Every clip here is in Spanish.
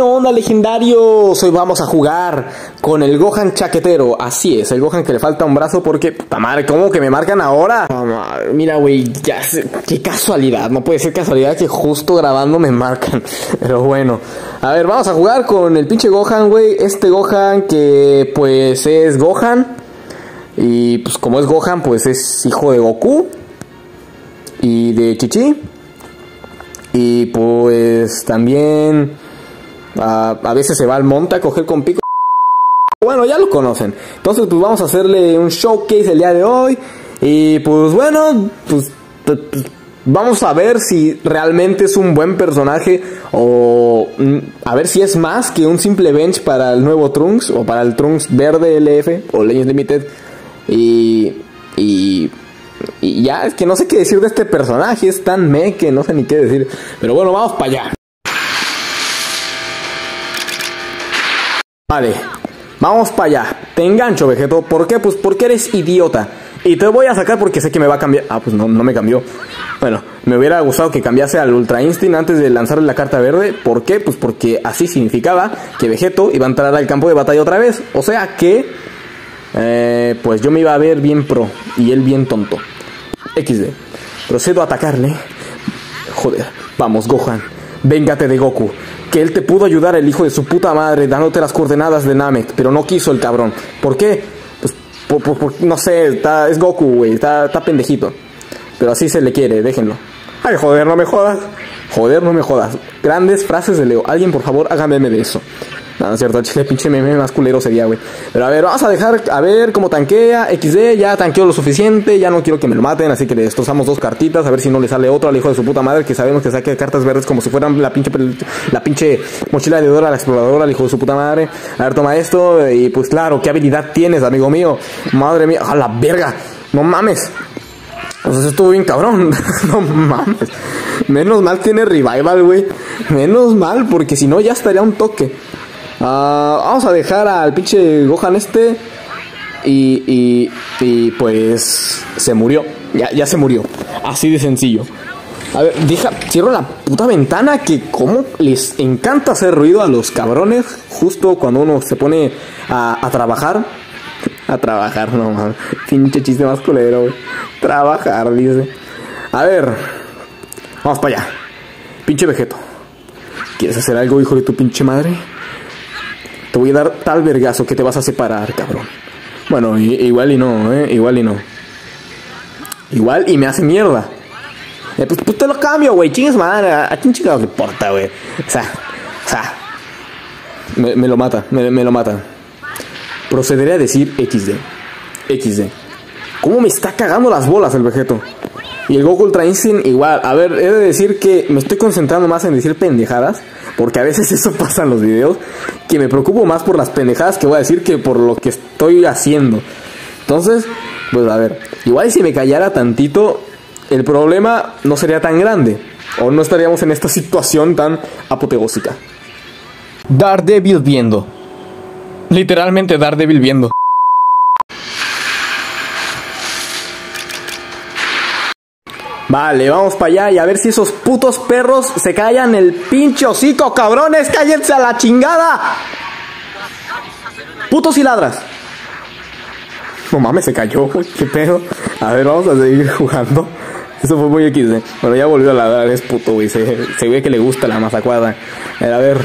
¿Qué onda, legendarios? Hoy vamos a jugar con el Gohan chaquetero. Así es, el Gohan que le falta un brazo porque... Puta madre, ¿cómo que me marcan ahora? Mira, güey, ya sé, qué casualidad. No puede ser casualidad que justo grabando me marcan. Pero bueno. A ver, vamos a jugar con el pinche Gohan, güey. Este Gohan que pues es Gohan. Y pues como es Gohan, pues es hijo de Goku. Y de Chichi. Y pues también a, veces se va al monte a coger con pico. Bueno, ya lo conocen. Entonces, pues vamos a hacerle un showcase el día de hoy. Y pues bueno, pues vamos a ver si realmente es un buen personaje o mm, a ver si es más que un simple bench para el nuevo Trunks o para el Trunks verde LF o Legends Limited. Y, y, y ya, es que no sé qué decir de este personaje, es tan me que no sé ni qué decir. Pero bueno, vamos para allá. Vale, vamos para allá. Te engancho, Vegeto. ¿Por qué? Pues porque eres idiota. Y te voy a sacar porque sé que me va a cambiar. Ah, pues no, no me cambió. Bueno, me hubiera gustado que cambiase al Ultra Instinct antes de lanzarle la carta verde. ¿Por qué? Pues porque así significaba que Vegeto iba a entrar al campo de batalla otra vez. O sea que... Eh, pues yo me iba a ver bien pro y él bien tonto. XD. Procedo a atacarle. Joder. Vamos, Gohan. Véngate de Goku que él te pudo ayudar el hijo de su puta madre dándote las coordenadas de Namek, pero no quiso el cabrón. ¿Por qué? Pues, por, no sé, está, es Goku, güey, está, está pendejito. Pero así se le quiere, déjenlo. Ay, joder, no me jodas. Joder, no me jodas. Grandes frases de Leo. Alguien, por favor, hágame de eso. No, es cierto, chile, pinche meme más culero sería, güey. Pero a ver, vamos a dejar, a ver cómo tanquea. XD, ya tanqueó lo suficiente. Ya no quiero que me lo maten, así que le destrozamos dos cartitas. A ver si no le sale otro al hijo de su puta madre. Que sabemos que saque cartas verdes como si fueran la pinche, la pinche mochila de Dora, la exploradora, al hijo de su puta madre. A ver, toma esto. Y pues claro, ¿qué habilidad tienes, amigo mío? Madre mía, a la verga. No mames. Pues eso estuvo bien cabrón. no mames. Menos mal tiene revival, güey. Menos mal, porque si no ya estaría un toque. Ah, vamos a dejar al pinche Gohan este. Y, y, y pues se murió. Ya, ya se murió. Así de sencillo. A ver, cierro la puta ventana que como les encanta hacer ruido a los cabrones justo cuando uno se pone a, a trabajar. A trabajar, no mames. Pinche chiste más culero. Trabajar, dice. A ver. Vamos para allá. Pinche Vegeto. ¿Quieres hacer algo, hijo de tu pinche madre? Te voy a dar tal vergazo que te vas a separar, cabrón. Bueno, igual y no, ¿eh? Igual y no. Igual y me hace mierda. Eh, pues, pues, te lo cambio, güey. Chingas madre. ¿A quién chingado le importa, güey? O sea, o sea. Me, lo mata, me, lo mata. Procederé a decir XD. XD. ¿Cómo me está cagando las bolas el Vegeto? Y el Goku Ultra Instinct igual. A ver, he de decir que me estoy concentrando más en decir pendejadas. Porque a veces eso pasa en los videos. Que me preocupo más por las pendejadas que voy a decir que por lo que estoy haciendo. Entonces, pues a ver. Igual si me callara tantito, el problema no sería tan grande. O no estaríamos en esta situación tan apoteósica. Daredevil viendo. Literalmente Daredevil viendo. Vale, vamos para allá y a ver si esos putos perros se callan el pinche hocico, cabrones, cállense a la chingada. Putos y ladras. No mames, se cayó, qué pedo. A ver, vamos a seguir jugando. Eso fue muy X, ¿eh? Bueno, ya volvió a ladrar, es puto, güey. Se, ve que le gusta la masacuada. A ver.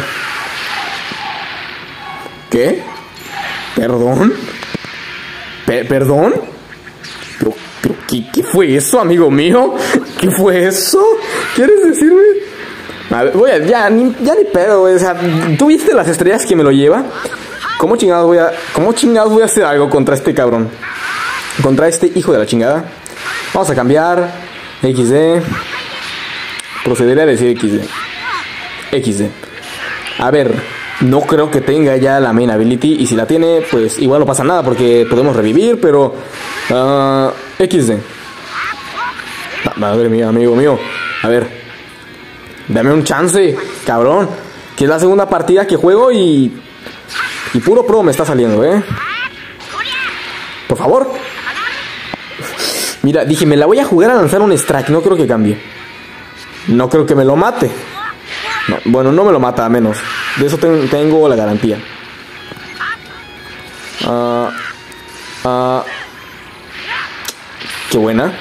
¿Qué? ¿Perdón? ¿Perdón? ¿Qué, fue eso, amigo mío? ¿Qué fue eso? ¿Quieres decirme? A ver, voy a, ya, ni, ya ni pedo, güey. O sea, ¿tú viste las estrellas que me lo lleva? ¿Cómo chingados voy a, cómo chingados voy a hacer algo contra este cabrón? Contra este hijo de la chingada. Vamos a cambiar. XD. Procederé a decir XD. XD. A ver, no creo que tenga ya la main ability. Y si la tiene, pues igual no pasa nada porque podemos revivir, pero Uh, XD. Madre mía, amigo mío. A ver. Dame un chance, cabrón. Que es la segunda partida que juego y. Y puro pro me está saliendo, ¿eh? Por favor. Mira, dije, me la voy a jugar a lanzar un strike. No creo que cambie. No creo que me lo mate. bueno, no me lo mata, a menos. De eso ten- tengo la garantía. Ah, ah, qué buena.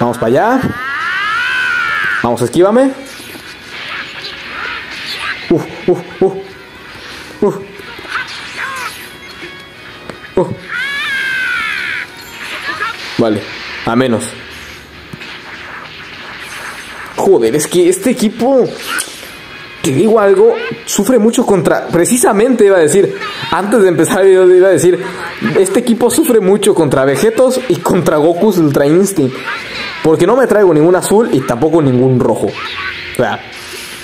Vamos para allá. Vamos, esquívame. Uh, uh, uh. Uh. Uh. Vale, a menos. Joder, es que este equipo, te digo algo, sufre mucho contra, precisamente iba a decir, antes de empezar el video iba a decir, este equipo sufre mucho contra Vegetos y contra Gokus Ultra Instinct, porque no me traigo ningún azul y tampoco ningún rojo. O sea,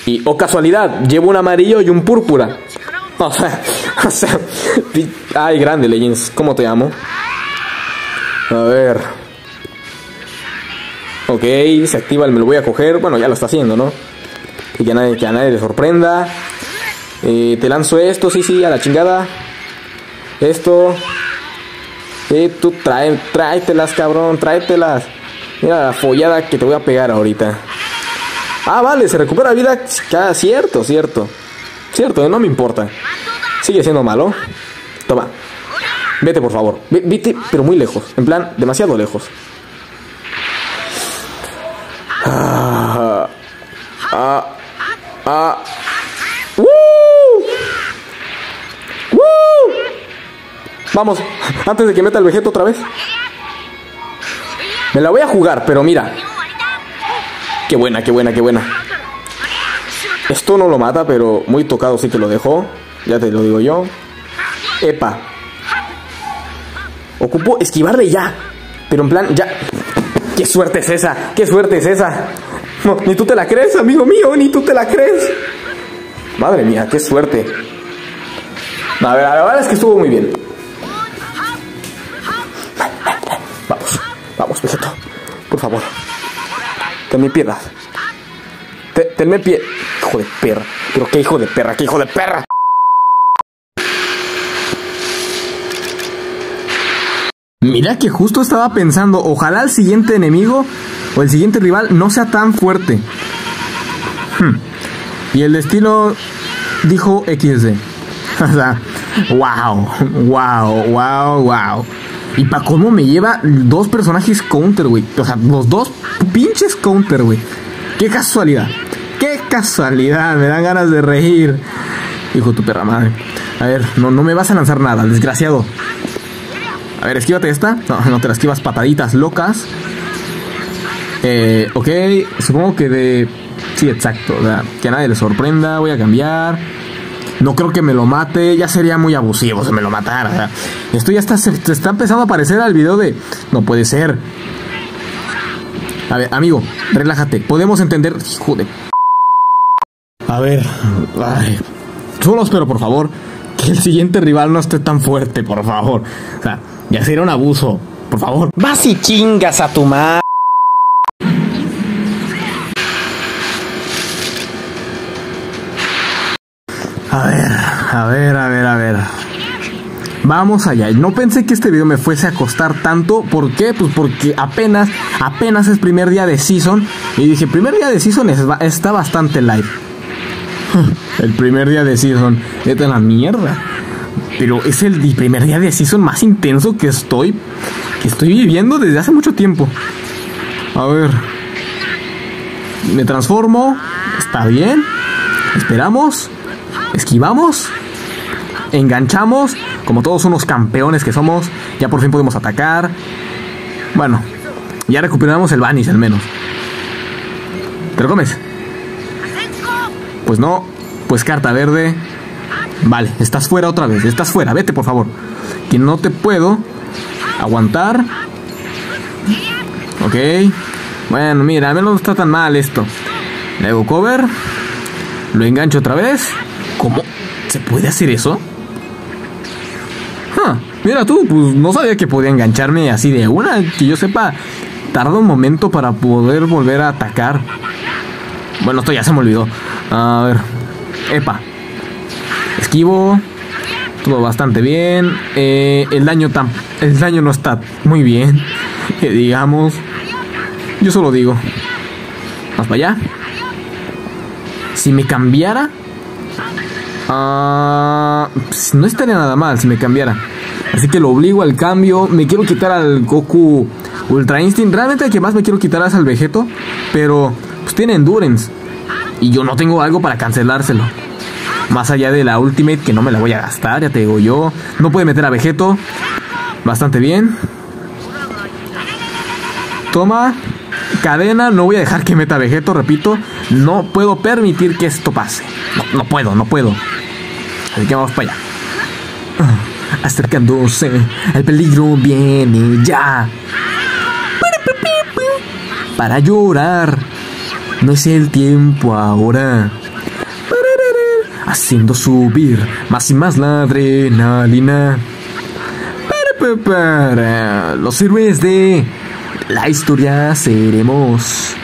y, o casualidad, llevo un amarillo y un púrpura. O sea, o sea, ay, grande Legends, ¿cómo te llamo? A ver. Ok, se activa el me lo voy a coger. Bueno, ya lo está haciendo, ¿no? Y que a nadie, que a nadie le sorprenda. Eh, te lanzo esto, sí, sí, a la chingada. Esto. Tú trae, tráetelas, cabrón, tráetelas. Mira la follada que te voy a pegar ahorita. Ah, vale, se recupera vida. Cierto, cierto. Cierto, no me importa. Sigue siendo malo. Toma. Vete, por favor. Ve- Vete, pero muy lejos. En plan, demasiado lejos. Ah. Ah. Ah. ¡Woo! ¡Woo! Vamos, antes de que meta el vegeto otra vez. Me la voy a jugar, pero mira. Qué buena, qué buena, qué buena. Esto no lo mata, pero muy tocado sí que lo dejó. Ya te lo digo yo. Epa. Ocupo esquivarle ya. Pero en plan, ya. ¿Qué suerte es esa? ¿Qué suerte es esa? Ni tú te la crees, amigo mío, ni tú te la crees. Madre mía, qué suerte. A ver, la verdad es que estuvo muy bien. Por favor. Tenme piedad. Te- Tenme pie. Hijo de perra. Pero qué hijo de perra, qué hijo de perra. Mira que justo estaba pensando, ojalá el siguiente enemigo o el siguiente rival no sea tan fuerte. Hmm. Y el destino dijo XD. O sea, wow, wow, wow, wow. Y para cómo me lleva dos personajes counter, güey. O sea, los dos pinches counter, güey. Qué casualidad. Qué casualidad. Me dan ganas de reír. Hijo tu perra madre. A ver, no, no me vas a lanzar nada, desgraciado. A ver, esquívate esta. No, no te la esquivas pataditas locas. Eh, ok, supongo que de... Sí, exacto. o sea, que a nadie le sorprenda. Voy a cambiar. No creo que me lo mate. Ya sería muy abusivo si me lo matara. o sea, esto ya está, se, se está empezando a parecer al video de... No puede ser. A ver, amigo, relájate. Podemos entender... Hijo de... A ver. Ay. Solo espero, por favor, que el siguiente rival no esté tan fuerte, por favor. O sea, ya sería un abuso. Por favor. Vas y chingas a tu madre. A ver, a ver, a ver, a ver. Vamos allá. No pensé que este video me fuese a costar tanto. ¿Por qué? Pues porque apenas, apenas es primer día de season. Y dije, primer día de season es está bastante light. El primer día de season. Neta la mierda. Pero es el primer día de season más intenso que estoy. Que estoy viviendo desde hace mucho tiempo. A ver. Me transformo. Está bien. Esperamos. Esquivamos. Enganchamos. Como todos unos campeones que somos. Ya por fin podemos atacar. Bueno. Ya recuperamos el Vanish al menos. ¿Te lo comes? Pues no. Pues carta verde. Vale, estás fuera otra vez. Estás fuera. Vete, por favor. Que no te puedo aguantar. Ok. Bueno, mira, al menos no está tan mal esto. Le cover. Lo engancho otra vez. ¿Cómo? ¿Se puede hacer eso? Ah, mira tú, pues no sabía que podía engancharme así de una. Que yo sepa, tarda un momento para poder volver a atacar. Bueno, esto ya se me olvidó. A ver. Epa. Esquivo. Todo bastante bien. Eh, el daño tam el daño no está muy bien. Que digamos. Yo solo digo. Más para allá. Si me cambiara Ah, pues, no estaría nada mal si me cambiara. Así que lo obligo al cambio. Me quiero quitar al Goku Ultra Instinct. Realmente el que más me quiero quitar es al Vegeto. Pero pues tiene Endurance. Y yo no tengo algo para cancelárselo. Más allá de la Ultimate que no me la voy a gastar, ya te digo yo. No puede meter a Vegeto. Bastante bien. Toma. Cadena, no voy a dejar que meta Vegeto, repito. No puedo permitir que esto pase. No, no puedo, no puedo. Así que vamos para allá. Ah, acercándose. El peligro viene ya. Para llorar. No es el tiempo ahora. Haciendo subir más y más la adrenalina. Para los héroes de la historia seremos.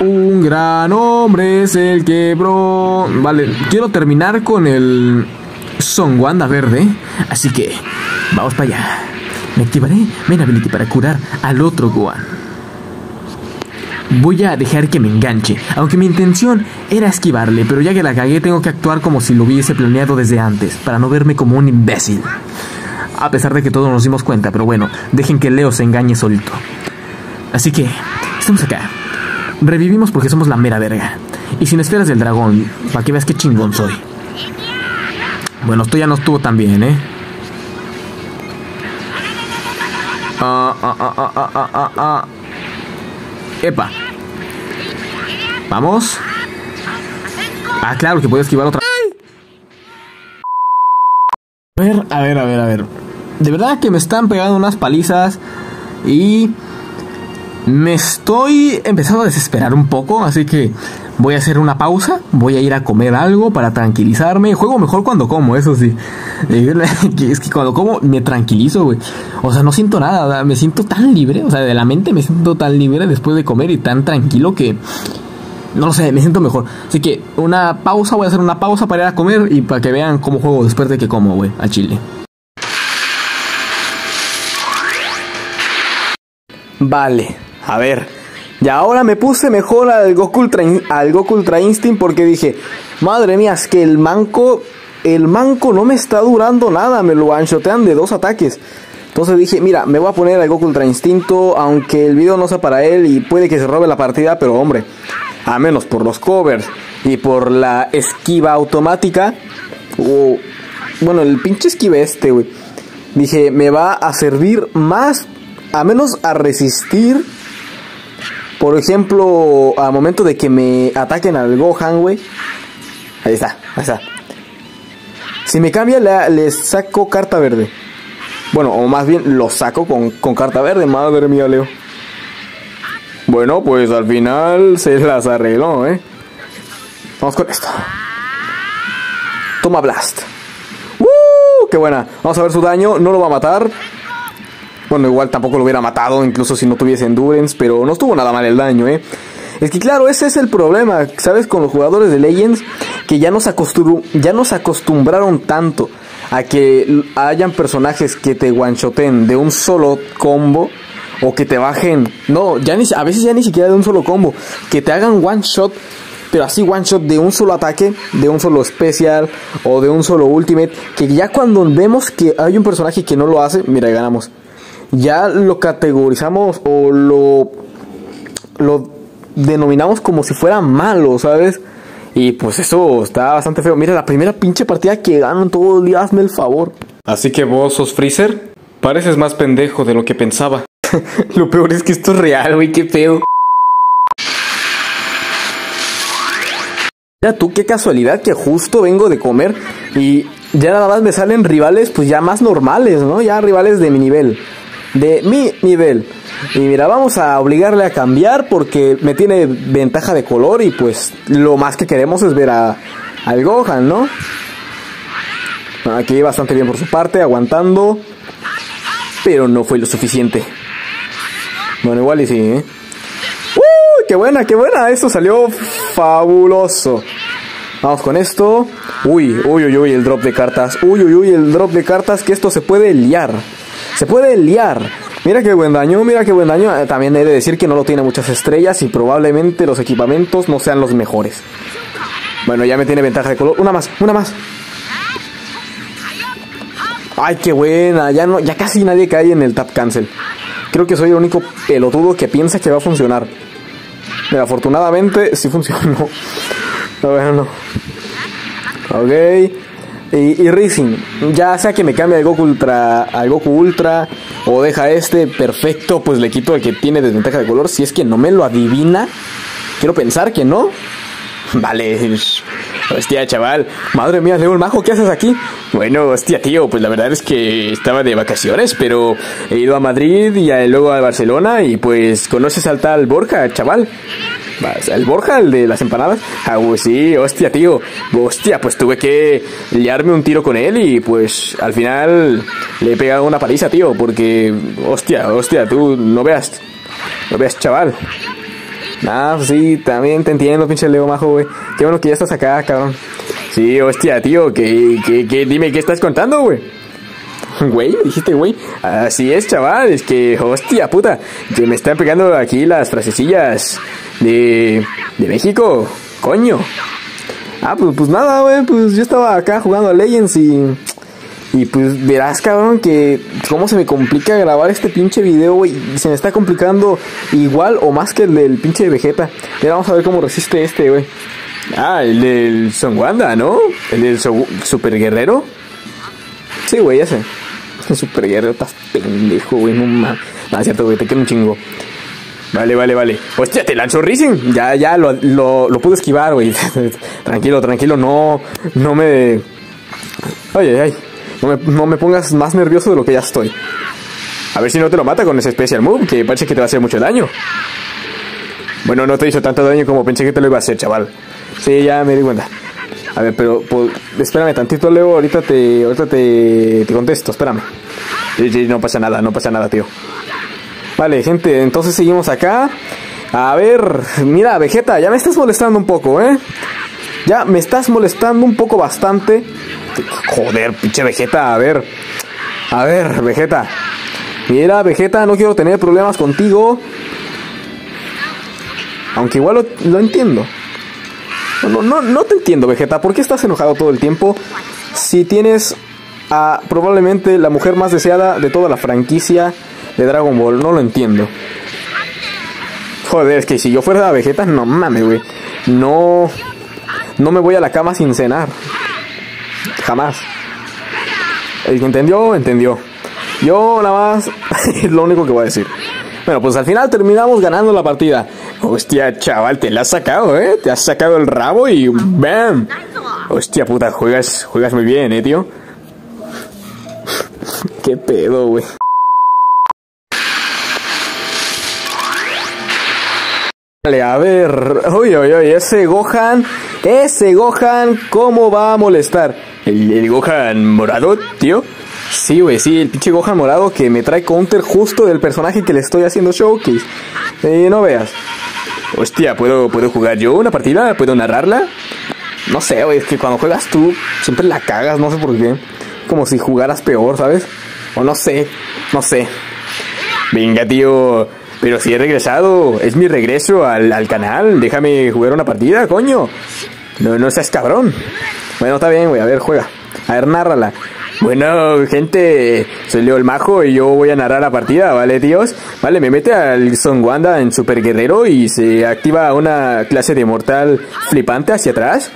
Un gran hombre es el que bro. Vale, quiero terminar con el Son Wanda verde. Así que vamos para allá. Me activaré Men Ability para curar al otro Gohan. Voy a dejar que me enganche, aunque mi intención era esquivarle, pero ya que la cagué tengo que actuar como si lo hubiese planeado desde antes, para no verme como un imbécil. A pesar de que todos nos dimos cuenta, pero bueno, dejen que Leo se engañe solito. Así que, estamos acá. Revivimos porque somos la mera verga. Y sin esferas del dragón, para que veas qué chingón soy. Bueno, esto ya no estuvo tan bien, ¿eh? Ah, ah, ah, ah, ah, ah, ah, ah. Epa. Vamos. Ah, claro que puedo esquivar otra. A ver, a ver, a ver, a ver. De verdad que me están pegando unas palizas y me estoy empezando a desesperar un poco, así que voy a hacer una pausa, voy a ir a comer algo para tranquilizarme. Juego mejor cuando como, eso sí. Es que cuando como me tranquilizo, güey. O sea, no siento nada, me siento tan libre, o sea, de la mente me siento tan libre después de comer y tan tranquilo que... No lo sé, me siento mejor. Así que una pausa, voy a hacer una pausa para ir a comer y para que vean cómo juego después de que como, güey, al chile. Vale, a ver. Y ahora me puse mejor al Goku Ultra, al Goku Ultra Instinct porque dije, madre mía, es que el manco, el manco no me está durando nada, me lo anchotean de dos ataques. Entonces dije, mira, me voy a poner al Goku Ultra Instinto, aunque el video no sea para él y puede que se robe la partida, pero hombre, a menos por los covers y por la esquiva automática, o bueno, el pinche esquive este, güey. Dije, me va a servir más, a menos a resistir por ejemplo, a momento de que me ataquen al Gohan, güey. Ahí está, ahí está. Si me cambia, le, le, saco carta verde. Bueno, o más bien lo saco con, con carta verde. Madre mía, Leo. Bueno, pues al final se las arregló, ¿eh? Vamos con esto. Toma Blast. ¡Uh! ¡Qué buena! Vamos a ver su daño. No lo va a matar. Bueno, igual tampoco lo hubiera matado, incluso si no tuviese endurance, pero no estuvo nada mal el daño, ¿eh? Es que claro, ese es el problema, ¿sabes? Con los jugadores de Legends, que ya nos, ya nos acostumbraron tanto a que hayan personajes que te guanchoten de un solo combo o que te bajen, no, ya ni, a veces ya ni siquiera de un solo combo, que te hagan one shot, pero así one shot de un solo ataque, de un solo especial o de un solo ultimate, que ya cuando vemos que hay un personaje que no lo hace, mira, ganamos ya lo categorizamos o lo, lo denominamos como si fuera malo, ¿sabes? Y pues eso está bastante feo. Mira, la primera pinche partida que ganan todo el día, hazme el favor. Así que vos sos Freezer. Pareces más pendejo de lo que pensaba. lo peor es que esto es real, güey, qué feo. Mira tú, qué casualidad que justo vengo de comer y ya nada más me salen rivales pues ya más normales, ¿no? Ya rivales de mi nivel de mi nivel. Y mira, vamos a obligarle a cambiar porque me tiene ventaja de color y pues lo más que queremos es ver a, al Gohan, ¿no? Aquí bastante bien por su parte, aguantando. Pero no fue lo suficiente. Bueno, igual y sí, ¿eh? ¡Uy! ¡Qué buena, qué buena! Eso salió fabuloso. Vamos con esto. Uy, uy, uy, uy, el drop de cartas. Uy, uy, uy, el drop de cartas que esto se puede liar. Se puede liar. Mira qué buen daño, mira qué buen daño. Eh, También he de decir que no lo tiene muchas estrellas y probablemente los equipamientos no sean los mejores. Bueno, ya me tiene ventaja de color. Una más, una más. Ay, qué buena. Ya no, ya casi nadie cae en el tap cancel. Creo que soy el único pelotudo que piensa que va a funcionar. Mira, afortunadamente sí funcionó. A ver, no. Ok. Y, y Rising, ya sea que me cambie al Goku Ultra, al Goku Ultra o deja este perfecto, pues le quito el que tiene desventaja de color. Si es que no me lo adivina, quiero pensar que no. Vale, hostia, chaval. Madre mía, Leo el Majo, ¿qué haces aquí? Bueno, hostia, tío, pues la verdad es que estaba de vacaciones, pero he ido a Madrid y luego a Barcelona y pues conoces al tal Borja, chaval. ¿El Borja, el de las empanadas? Ah, pues sí, hostia, tío. Hostia, pues tuve que liarme un tiro con él y pues al final le he pegado una paliza, tío, porque, hostia, hostia, tú no veas, no veas, chaval. Ah, sí, también te entiendo, pinche Leo Majo, güey. Qué bueno que ya estás acá, cabrón. Sí, hostia, tío, que, que, que dime qué estás contando, güey. Güey, dijiste, güey. Así es, chaval, es que, hostia, puta, que me están pegando aquí las frasecillas de, de México, coño. Ah, pues, pues nada, güey, pues yo estaba acá jugando a Legends y... Y pues verás, cabrón, que cómo se me complica grabar este pinche video, güey. Se me está complicando igual o más que el del pinche Vegeta. Mira, vamos a ver cómo resiste este, güey. Ah, el del Son Wanda, ¿no? El del So- Super Guerrero. Sí, güey, ese. El Super Guerrero, estás pendejo, güey, no mames. Es cierto, güey, te quiero un chingo. Vale, vale, vale. Hostia, te lanzó Rising. Ya, ya, lo, lo, pude esquivar, güey. tranquilo, tranquilo, no, no me... Oye, ay, no me, no me pongas más nervioso de lo que ya estoy. A ver si no te lo mata con ese Special Move, que parece que te va a hacer mucho daño. Bueno, no te hizo tanto daño como pensé que te lo iba a hacer, chaval. Sí, ya me di cuenta. A ver, pero pues, espérame tantito, Leo. Ahorita te, ahorita te, te contesto, espérame. No pasa nada, no pasa nada, tío. Vale, gente, entonces seguimos acá. A ver, mira, Vegeta, ya me estás molestando un poco, ¿eh? Ya me estás molestando un poco bastante. Joder, pinche Vegeta, a ver. A ver, Vegeta. Mira, Vegeta, no quiero tener problemas contigo. Aunque igual lo, lo entiendo. No, no, no te entiendo, Vegeta. ¿Por qué estás enojado todo el tiempo? Si tienes a probablemente la mujer más deseada de toda la franquicia de Dragon Ball. No lo entiendo. Joder, es que si yo fuera Vegeta, no mames, güey. No. No me voy a la cama sin cenar. Jamás. El que entendió, entendió. Yo nada más es lo único que voy a decir. Bueno, pues al final terminamos ganando la partida. Hostia, chaval, te la has sacado, ¿eh? Te has sacado el rabo y ¡bam! Hostia puta, juegas, juegas muy bien, ¿eh, tío? ¿Qué pedo, güey? A ver. Uy, uy, uy, ese Gohan. Ese Gohan, ¿cómo va a molestar? ¿El, el Gohan morado, tío? Sí, güey, sí, el pinche Gohan morado que me trae counter justo del personaje que le estoy haciendo showcase. Eh, no veas. Hostia, ¿puedo, ¿puedo jugar yo una partida? ¿Puedo narrarla? No sé, güey, es que cuando juegas tú siempre la cagas, no sé por qué. Como si jugaras peor, ¿sabes? O no sé, no sé. Venga, tío. Pero si he regresado, es mi regreso al, al canal. Déjame jugar una partida, coño. No, no seas cabrón. Bueno, está bien, güey. A ver, juega. A ver, nárrala. Bueno, gente, soy Leo el Majo y yo voy a narrar la partida, ¿vale, tíos? Vale, me mete al Son Wanda en Super Guerrero y se activa una clase de mortal flipante hacia atrás.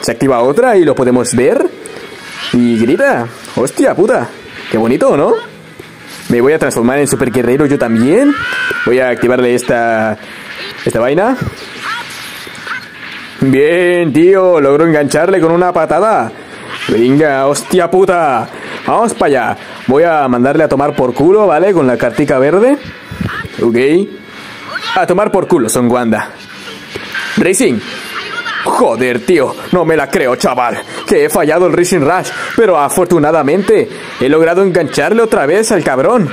Se activa otra y lo podemos ver. Y grita. Hostia, puta. Qué bonito, ¿no? Me voy a transformar en super guerrero yo también. Voy a activarle esta esta vaina. Bien, tío, logro engancharle con una patada. Venga, hostia puta. Vamos para allá. Voy a mandarle a tomar por culo, ¿vale? Con la cartica verde. Ok. A tomar por culo, son Wanda. Racing. Joder, tío, no me la creo, chaval. Que he fallado el Rising Rush, pero afortunadamente he logrado engancharle otra vez al cabrón.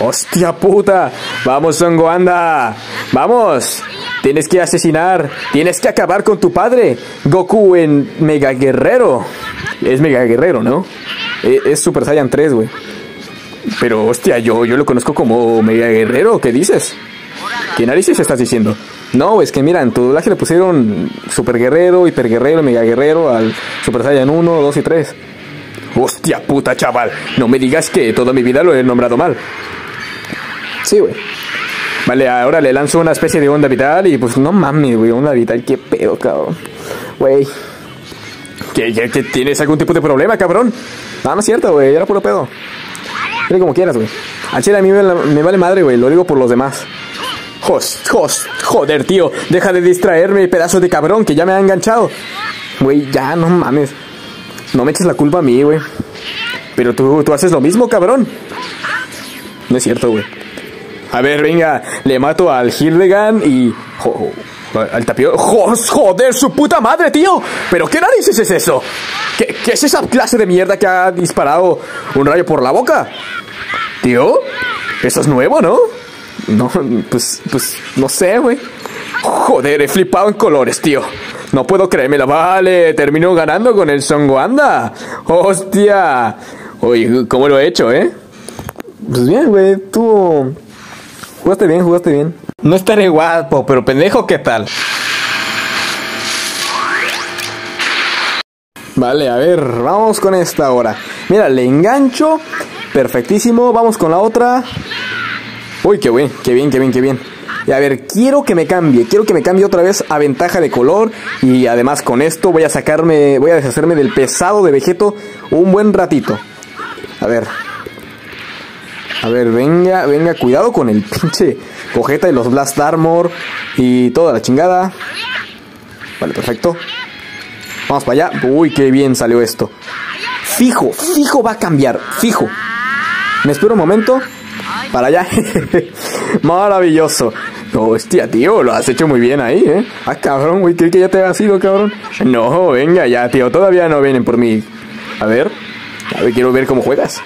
Hostia puta. Vamos, Son Wanda. Vamos. Tienes que asesinar. Tienes que acabar con tu padre. Goku en Mega Guerrero. Es Mega Guerrero, ¿no? E- Es Super Saiyan 3, güey. Pero hostia, yo, yo lo conozco como Mega Guerrero, ¿qué dices? ¿Qué narices estás diciendo? No, es que mira, en tu doblaje le pusieron Super Guerrero, Hiper Guerrero, Mega Guerrero al Super Saiyan 1, 2 y 3. Hostia puta, chaval. No me digas que toda mi vida lo he nombrado mal. Sí, güey. Vale, ahora le lanzo una especie de onda vital y pues no mames, güey, onda vital, qué pedo, cabrón. Güey. ¿Qué, qué, qué, tienes algún tipo de problema, cabrón? No, no es cierto, güey, era puro pedo. Dile como quieras, güey. Al chile a mí me, me vale madre, güey, lo digo por los demás. Jos, jos, joder, tío, deja de distraerme, pedazo de cabrón, que ya me ha enganchado. Güey, ya, no mames. No me eches la culpa a mí, güey. Pero tú, tú haces lo mismo, cabrón. No es cierto, güey. A ver, venga, le mato al Hildegan y... jo- jo- al tapio... ¡Jos, joder, su puta madre, tío! ¿Pero qué narices es eso? ¿Qué, ¿Qué es esa clase de mierda que ha disparado un rayo por la boca? Tío, eso es nuevo, ¿no? No, pues, pues, no sé, güey. Joder, he flipado en colores, tío. No puedo creérmelo. Vale, termino ganando con el Songoanda. ¡Hostia! Oye, ¿cómo lo he hecho, eh? Pues bien, güey, tú... Jugaste bien, jugaste bien. No estaré guapo, pero pendejo, ¿qué tal? Vale, a ver, vamos con esta ahora. Mira, le engancho. Perfectísimo. Vamos con la otra. Uy, qué bien, qué bien, qué bien, qué bien. Y a ver, quiero que me cambie. Quiero que me cambie otra vez a ventaja de color. Y además con esto voy a sacarme, voy a deshacerme del pesado de Vegeto un buen ratito. A ver. A ver, venga, venga, cuidado con el pinche cojeta y los Blast Armor y toda la chingada. Vale, perfecto. Vamos para allá. Uy, qué bien salió esto. Fijo, fijo va a cambiar. Fijo. Me espero un momento. Para allá. Maravilloso. Hostia, tío, lo has hecho muy bien ahí, ¿eh? Ah, cabrón, güey, creí que ya te había sido, cabrón. No, venga ya, tío, todavía no vienen por mí. A ver, a ver, quiero ver cómo juegas.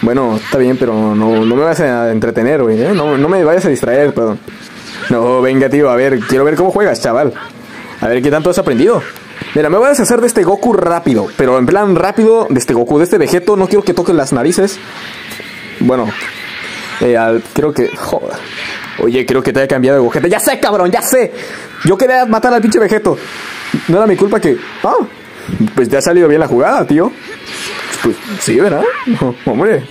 Bueno, está bien, pero no, no me vayas a entretener, güey, ¿eh? No, no me vayas a distraer, perdón. No, venga, tío, a ver, quiero ver cómo juegas, chaval. A ver qué tanto has aprendido. Mira, me voy a deshacer de este Goku rápido, pero en plan rápido de este Goku, de este Vegeto, no quiero que toque las narices. Bueno, eh, al- creo que... Joder. Oye, creo que te haya cambiado de Gogeta. Ya sé, cabrón, ya sé. Yo quería matar al pinche Vegeto. No era mi culpa que... Ah, pues te ha salido bien la jugada, tío. Pues sí, ¿verdad? Hombre.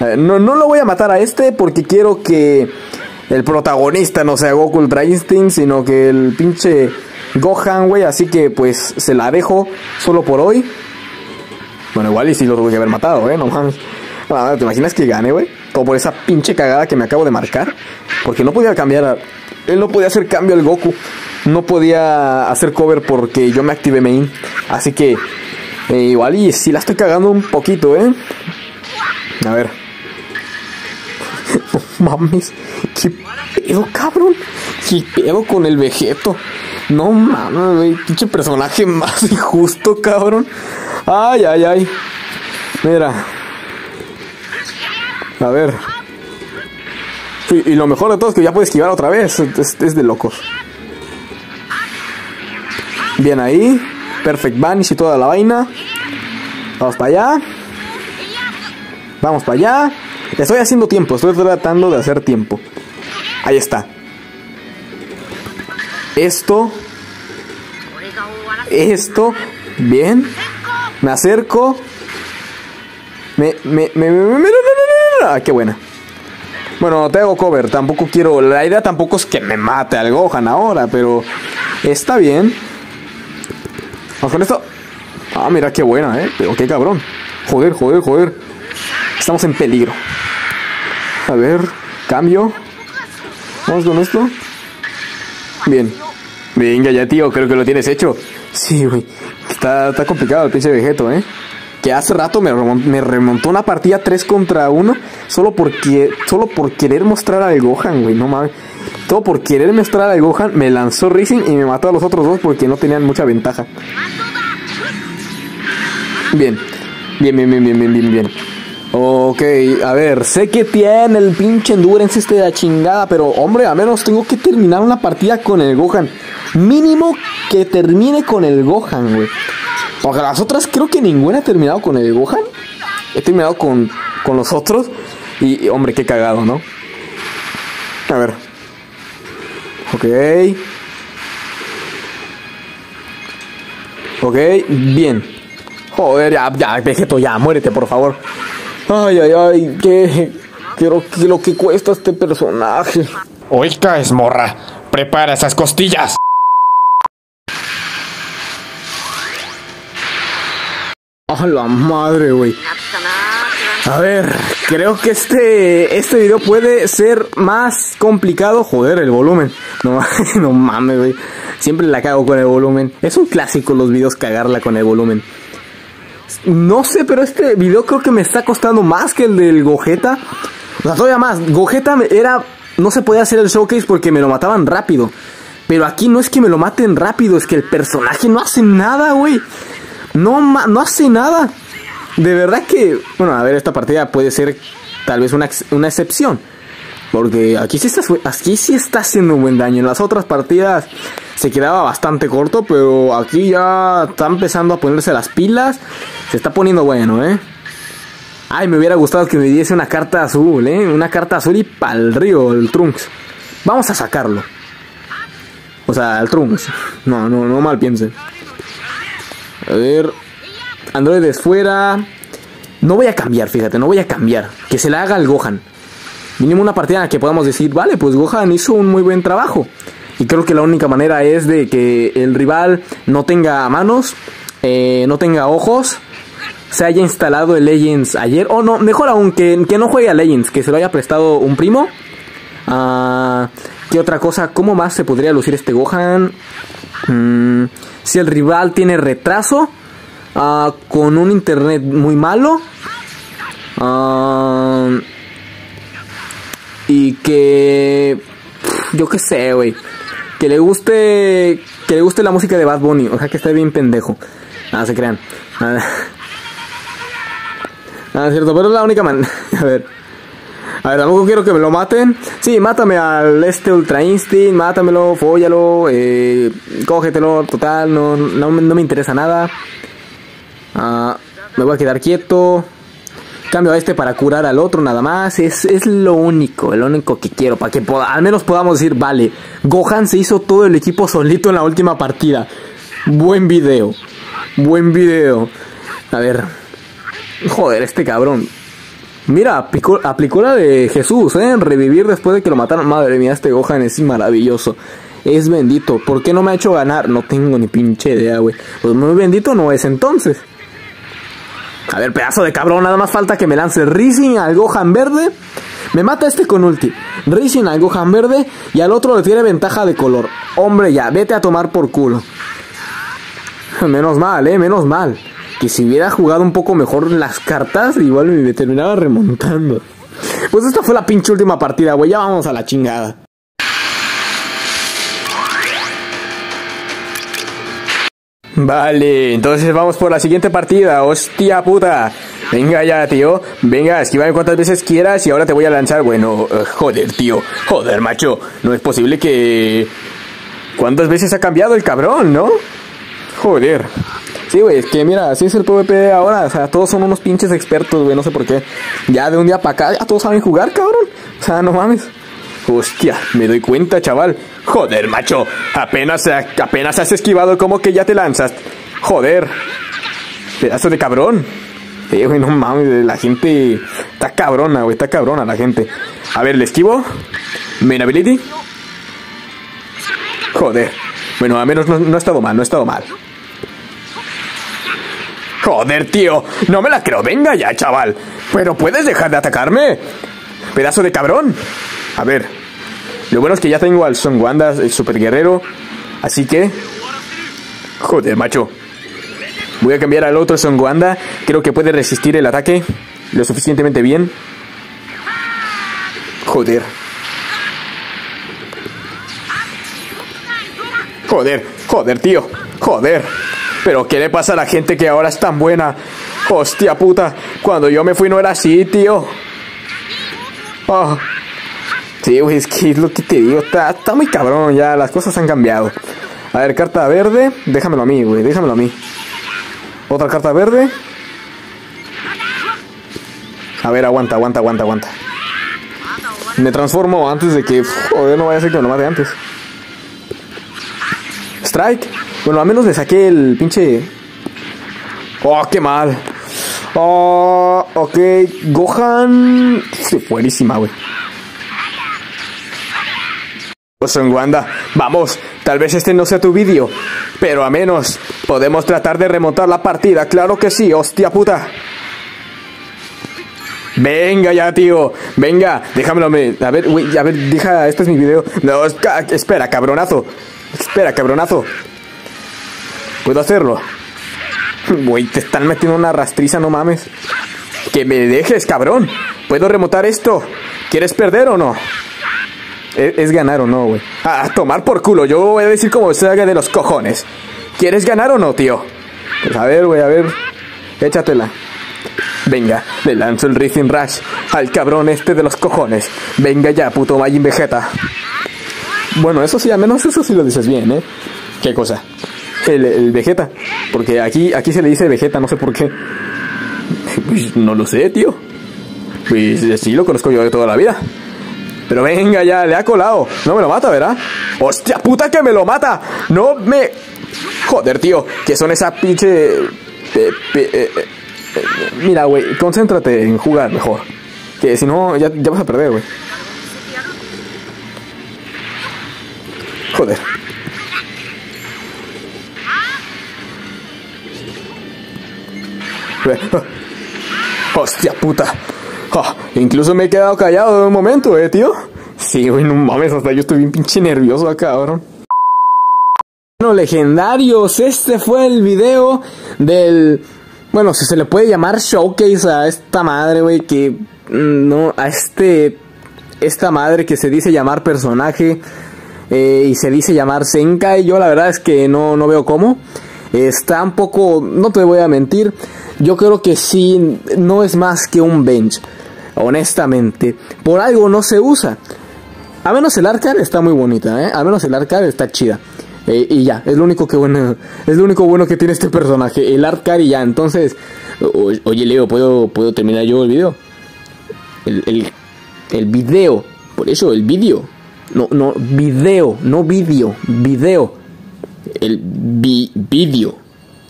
Eh, No, no lo voy a matar a este porque quiero que el protagonista no sea Goku Ultra Instinct, sino que el pinche Gohan, güey. Así que pues se la dejo solo por hoy. Bueno, igual y si lo tuve que haber matado, ¿eh? No mames. ¿Te imaginas que gane, güey? Todo por esa pinche cagada que me acabo de marcar. Porque no podía cambiar. Él no podía hacer cambio al Goku. No podía hacer cover porque yo me activé main. Así que... eh, igual y si la estoy cagando un poquito, ¿eh? A ver. No mames. ¿Qué pedo, cabrón? ¿Qué pedo con el Vegeto? No mames, güey. Pinche personaje más injusto, cabrón. Ay, ay, ay. Mira. A ver. Y, lo mejor de todo es que ya puedes esquivar otra vez. Es, de locos. Bien ahí. Perfect Vanish y toda la vaina. Vamos para allá. Vamos para allá. Estoy haciendo tiempo. Estoy tratando de hacer tiempo. Ahí está. Esto. Esto. Bien. Me acerco. Me, me, me, me, me- me- me- ah, qué buena. Bueno, te hago cover. Tampoco quiero. La idea tampoco es que me mate al Gohan ahora, pero está bien. Vamos con esto. Ah, mira qué buena, eh. Pero qué cabrón. Joder, joder, joder. Estamos en peligro. A ver, cambio. Vamos con esto. Bien. Venga ya, tío, creo que lo tienes hecho. Sí, güey. Está, está complicado el pinche Vegeto, ¿eh? Que hace rato me, remon- me remontó una partida 3 contra 1 solo porque solo por querer mostrar al Gohan, güey, no mames. Todo por querer mostrar al Gohan me lanzó Rising y me mató a los otros dos porque no tenían mucha ventaja. Bien. Bien, bien, bien, bien, bien, bien, bien. Ok, a ver, sé que tiene el pinche endurance este de la chingada, pero hombre, a menos tengo que terminar una partida con el Gohan. Mínimo que termine con el Gohan, güey. Porque las otras creo que ninguna ha terminado con el Gohan. He terminado con, con los otros. Y, hombre, qué cagado, ¿no? A ver. Ok. Ok, bien. Joder, ya, ya, Vegeto, ya, muérete, por favor. Ay, ay, ay, qué, quiero que lo que cuesta este personaje. Oiga, esmorra, prepara esas costillas. A la madre, güey. A ver, creo que este este video puede ser más complicado. Joder, el volumen. No, no mames, güey. Siempre la cago con el volumen. Es un clásico los videos cagarla con el volumen. No sé, pero este video creo que me está costando más que el del Gogeta. O sea, todavía más. Gogeta era. No se podía hacer el showcase porque me lo mataban rápido. Pero aquí no es que me lo maten rápido, es que el personaje no hace nada, güey. No, no hace nada. De verdad que, bueno, a ver, esta partida puede ser tal vez una, una excepción. Porque aquí sí, está, aquí sí está haciendo un buen daño. En las otras partidas se quedaba bastante corto, pero aquí ya está empezando a ponerse las pilas. Se está poniendo bueno, ¿eh? Ay, me hubiera gustado que me diese una carta azul, ¿eh? Una carta azul y pa'l río, el Trunks. Vamos a sacarlo. O sea, el Trunks. No, no, no mal piensen. A ver. Androides fuera. No voy a cambiar, fíjate, no voy a cambiar. Que se la haga al Gohan. Mínimo una partida en la que podamos decir, vale, pues Gohan hizo un muy buen trabajo. Y creo que la única manera es de que el rival no tenga manos, eh, no tenga ojos, se haya instalado el Legends ayer. O no, mejor aún, que, que no juegue a Legends, que se lo haya prestado un primo. Ah, ¿Qué otra cosa? ¿Cómo más se podría lucir este Gohan? Mm, si el rival tiene retraso, uh, con un internet muy malo. Uh, y que yo qué sé, güey, que le guste que le guste la música de Bad Bunny, o sea, que esté bien pendejo. Nada, se crean. Nada. Nada, cierto, pero es la única manera. A ver. A ver, tampoco quiero que me lo maten. Sí, mátame al este Ultra Instinct, mátamelo, fóllalo, eh, cógetelo, total, no, no, no me interesa nada. Uh, me voy a quedar quieto. Cambio a este para curar al otro nada más. Es, es lo único, lo único que quiero. Para que al menos podamos decir, vale, Gohan se hizo todo el equipo solito en la última partida. Buen video. Buen video. A ver. Joder, este cabrón. Mira, aplicó, aplicó la de Jesús, ¿eh? Revivir después de que lo mataron. Madre mía, este Gohan es maravilloso. Es bendito. ¿Por qué no me ha hecho ganar? No tengo ni pinche idea, güey. Pues muy bendito no es entonces. A ver, pedazo de cabrón, nada más falta que me lance Rising al Gohan verde. Me mata este con ulti. Rising al Gohan verde y al otro le tiene ventaja de color. Hombre, ya, vete a tomar por culo. Menos mal, eh, menos mal. Que si hubiera jugado un poco mejor las cartas, igual me terminaba remontando. Pues esta fue la pinche última partida, güey. Ya vamos a la chingada. Vale, entonces vamos por la siguiente partida. Hostia puta. Venga ya, tío. Venga, esquivame cuantas veces quieras y ahora te voy a lanzar. Bueno, uh, joder, tío. Joder, macho. No es posible que... ¿Cuántas veces ha cambiado el cabrón, no? Joder. Sí, güey, es que mira, así es el PvP ahora. O sea, todos son unos pinches expertos, güey. No sé por qué. Ya de un día para acá, ya todos saben jugar, cabrón. O sea, no mames. Hostia, me doy cuenta, chaval. Joder, macho. Apenas, apenas has esquivado como que ya te lanzas. Joder. Pedazo de cabrón. Eh, güey, no mames, la gente está cabrona, güey, está cabrona la gente. A ver, le esquivo. Main ability. Joder. Bueno, al menos no, no ha estado mal, no ha estado mal. Joder, tío. No me la creo. Venga ya, chaval. Pero puedes dejar de atacarme. Pedazo de cabrón. A ver. Lo bueno es que ya tengo al Son Wanda, el super guerrero. Así que. Joder, macho. Voy a cambiar al otro Son Wanda. Creo que puede resistir el ataque lo suficientemente bien. Joder. Joder, joder, tío. Joder. Pero ¿qué le pasa a la gente que ahora es tan buena? Hostia puta. Cuando yo me fui no era así, tío. Oh. Sí, güey, es que es lo que te digo. Está, está muy cabrón ya. Las cosas han cambiado. A ver, carta verde. Déjamelo a mí, güey. Déjamelo a mí. Otra carta verde. A ver, aguanta, aguanta, aguanta, aguanta. Me transformo antes de que. Joder, no vaya a ser que me lo mate antes. Strike. Bueno, al menos le saqué el pinche. Oh, qué mal. Oh, ok. Gohan. Sí, buenísima, güey. Son Wanda, vamos, tal vez este no sea tu vídeo, pero a menos podemos tratar de remontar la partida, claro que sí, hostia puta. Venga ya, tío. Venga, déjamelo. Me... A ver, güey, a ver, deja. Este es mi video. No, espera, cabronazo. Espera, cabronazo. ¿Puedo hacerlo? Güey, te están metiendo una rastriza, no mames. Que me dejes, cabrón. ¿Puedo remontar esto? ¿Quieres perder o no? Es, ganar o no, güey. A tomar por culo. Yo voy a decir como se haga de los cojones. ¿Quieres ganar o no, tío? Pues a ver, güey, a ver. Échatela. Venga, le lanzo el Racing Rush al cabrón este de los cojones. Venga ya, puto Majin Vegeta. Bueno, eso sí, al menos eso sí lo dices bien, ¿eh? ¿Qué cosa? El, Vegeta. Porque aquí, aquí se le dice Vegeta, no sé por qué. Pues no lo sé, tío. Pues sí lo conozco yo de toda la vida. Pero venga ya, le ha colado. No me lo mata, ¿verdad? ¡Hostia puta que me lo mata! No me... Joder, tío, que son esa pinche... Eh, eh, Mira, güey, concéntrate en jugar mejor. Que si no, ya, ya vas a perder, güey. Joder. Hostia puta. Ah, incluso me he quedado callado de un momento, eh, tío. Sí, güey, no mames, hasta yo estoy bien pinche nervioso acá, cabrón. Bueno, legendarios, este fue el video del bueno, si se le puede llamar showcase a esta madre, güey, que mm, no, a este, esta madre que se dice llamar personaje eh, y se dice llamar Senkai, yo la verdad es que no, no veo cómo. Está un poco, no te voy a mentir, yo creo que sí, no es más que un bench, honestamente. Por algo no se usa. A menos el arcade está muy bonita, ¿eh? A menos el arcade está chida. Eh, y ya, es lo único que bueno, es lo único bueno que tiene este personaje, el art y ya. Entonces, oye Leo, ¿puedo, ¿puedo terminar yo el video? El, el, el video, por eso, el video. No, no, video, no video, video. El vi, video.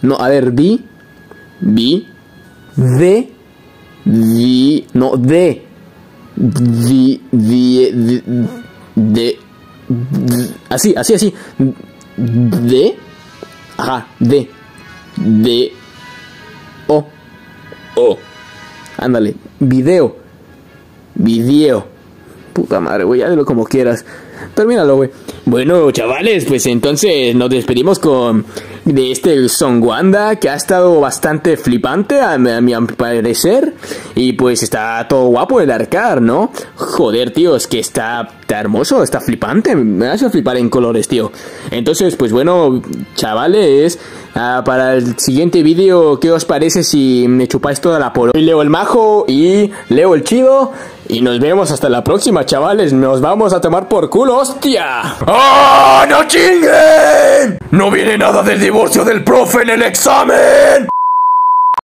No, a ver, vi, vi, de, vi, no, de, vi, vi, de, así, así, así. De, ajá, de, de, o, o, ándale, video, video, puta madre, güey, lo como quieras, termínalo, güey. Bueno, chavales, pues entonces nos despedimos con de este Son Wanda que ha estado bastante flipante a, mi parecer y pues está todo guapo el arcar, ¿no? Joder, tío, es que está, hermoso, está flipante, me hace flipar en colores, tío. Entonces, pues bueno, chavales, ah, para el siguiente vídeo, ¿qué os parece si me chupáis toda la polo? Leo el majo y leo el chido y nos vemos hasta la próxima, chavales. Nos vamos a tomar por culo, hostia. ¡Ah, no chinguen! No viene nada del divorcio del profe en el examen.